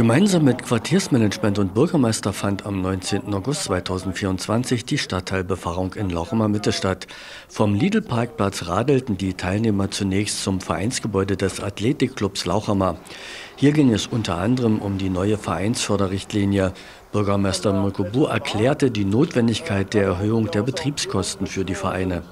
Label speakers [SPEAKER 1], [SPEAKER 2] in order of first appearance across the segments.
[SPEAKER 1] Gemeinsam mit Quartiersmanagement und Bürgermeister fand am 19. August 2024 die Stadtteilbefahrung in Lochumer Mitte statt. Vom Lidl-Parkplatz radelten die Teilnehmer zunächst zum Vereinsgebäude des Athletikclubs Lauchhammer. Hier ging es unter anderem um die neue Vereinsförderrichtlinie. Bürgermeister Mulkubu erklärte die Notwendigkeit der Erhöhung der Betriebskosten für die Vereine.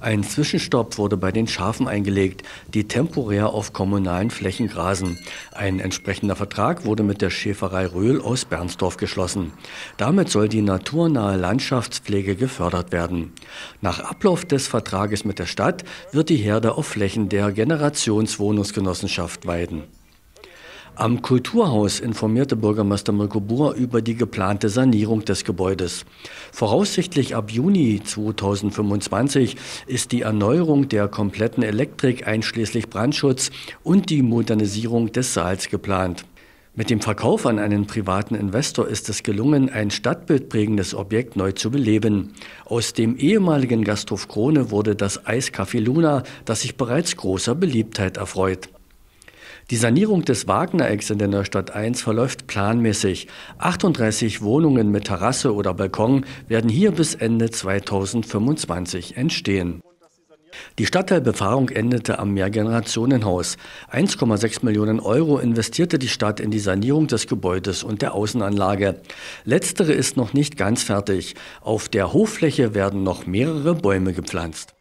[SPEAKER 1] Ein Zwischenstopp wurde bei den Schafen eingelegt, die temporär auf kommunalen Flächen grasen. Ein entsprechender Vertrag wurde mit der Schäferei Röhl aus Bernsdorf geschlossen. Damit soll die naturnahe Landschaftspflege gefördert werden. Nach Ablauf des Vertrages mit der Stadt wird die Herde auf Flächen der Generationswohnungsgenossenschaft weiden. Am Kulturhaus informierte Bürgermeister Mirko Buhr über die geplante Sanierung des Gebäudes. Voraussichtlich ab Juni 2025 ist die Erneuerung der kompletten Elektrik einschließlich Brandschutz und die Modernisierung des Saals geplant. Mit dem Verkauf an einen privaten Investor ist es gelungen, ein stadtbildprägendes Objekt neu zu beleben. Aus dem ehemaligen Gasthof Krone wurde das Eiscafé Luna, das sich bereits großer Beliebtheit erfreut. Die Sanierung des Wagner-Ecks in der Neustadt 1 verläuft planmäßig. 38 Wohnungen mit Terrasse oder Balkon werden hier bis Ende 2025 entstehen. Die Stadtteilbefahrung endete am Mehrgenerationenhaus. 1,6 Millionen Euro investierte die Stadt in die Sanierung des Gebäudes und der Außenanlage. Letztere ist noch nicht ganz fertig. Auf der Hoffläche werden noch mehrere Bäume gepflanzt.